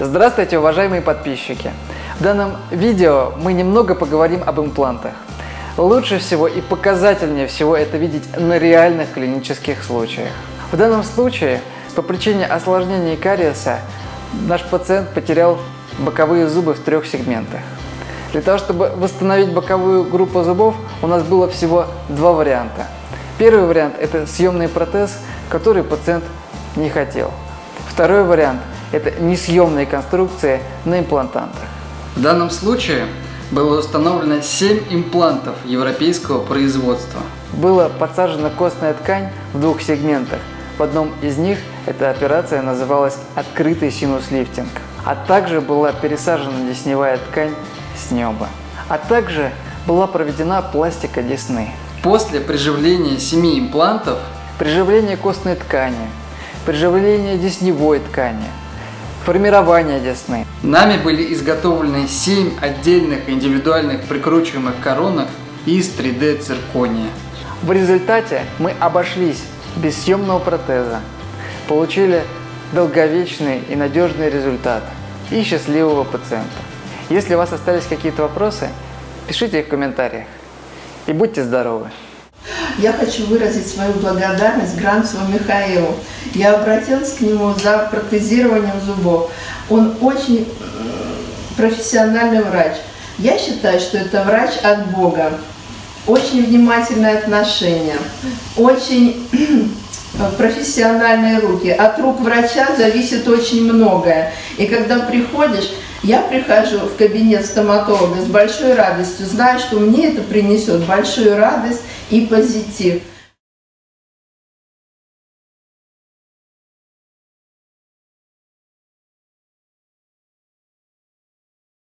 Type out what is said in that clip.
Здравствуйте, уважаемые подписчики! В данном видео мы немного поговорим об имплантах. Лучше всего и показательнее всего это видеть на реальных клинических случаях. В данном случае по причине осложнений кариеса наш пациент потерял боковые зубы в трех сегментах. Для того, чтобы восстановить боковую группу зубов, у нас было всего два варианта. Первый вариант – это съемный протез, который пациент не хотел. Второй вариант – это несъемные конструкции на имплантантах. В данном случае было установлено 7 имплантов европейского производства. Была подсажена костная ткань в двух сегментах. В одном из них эта операция называлась открытый синус-лифтинг. А также была пересажена десневая ткань с неба. А также была проведена пластика десны. После приживления 7 имплантов, приживление костной ткани, приживление десневой ткани, формирование десны. Нами были изготовлены 7 отдельных индивидуальных прикручиваемых коронок из 3D циркония. В результате мы обошлись без съемного протеза, получили долговечный и надежный результат и счастливого пациента. Если у вас остались какие-то вопросы, пишите их в комментариях. И будьте здоровы! Я хочу выразить свою благодарность Гранцеву Михаилу. Я обратилась к нему за протезированием зубов. Он очень профессиональный врач. Я считаю, что это врач от Бога. Очень внимательное отношение, очень профессиональные руки. От рук врача зависит очень многое. И когда приходишь, я прихожу в кабинет стоматолога с большой радостью, знаю, что мне это принесет большую радость и позитив.